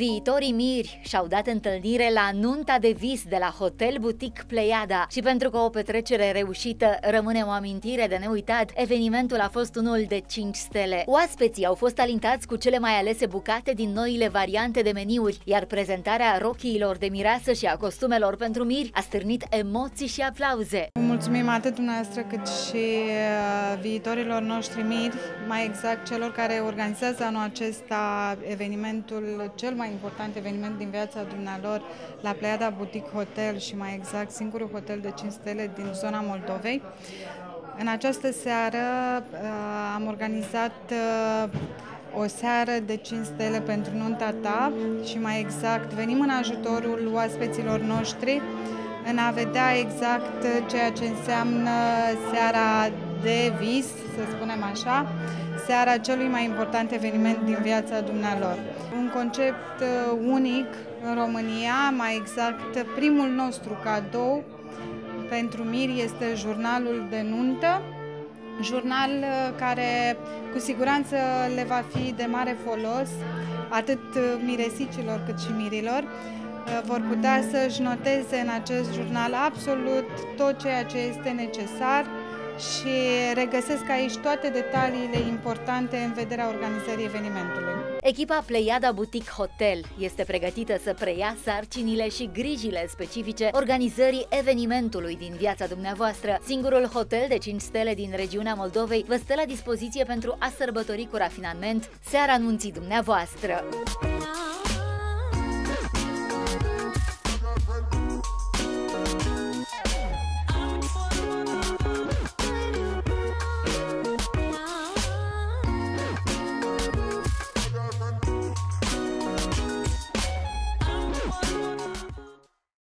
Viitorii miri și-au dat întâlnire la nunta de vis de la Hotel Boutique Pleiada și pentru că o petrecere reușită rămâne o amintire de neuitat, evenimentul a fost unul de 5 stele. Oaspeții au fost alintați cu cele mai alese bucate din noile variante de meniuri, iar prezentarea rochiilor de mireasă și a costumelor pentru miri a stârnit emoții și aplauze. Mulțumim atât dumneavoastră cât și uh, viitorilor noștri miri, mai exact celor care organizează anul acesta evenimentul cel mai important eveniment din viața dumnealor la Pleiada Boutique Hotel și mai exact singurul hotel de 5 stele din zona Moldovei. În această seară uh, am organizat uh, o seară de 5 stele pentru nunta ta și mai exact venim în ajutorul oaspeților noștri în a vedea exact ceea ce înseamnă seara de vis, să spunem așa, seara celui mai important eveniment din viața dumnealor. Un concept uh, unic în România, mai exact primul nostru cadou pentru miri este jurnalul de nuntă, jurnal uh, care cu siguranță le va fi de mare folos atât miresicilor cât și mirilor. Uh, vor putea să-și noteze în acest jurnal absolut tot ceea ce este necesar și regăsesc aici toate detaliile importante în vederea organizării evenimentului. Echipa Pleiada Boutique Hotel este pregătită să preia sarcinile și grijile specifice organizării evenimentului din viața dumneavoastră. Singurul hotel de 5 stele din regiunea Moldovei vă stă la dispoziție pentru a sărbători cu rafinament seara anunții dumneavoastră.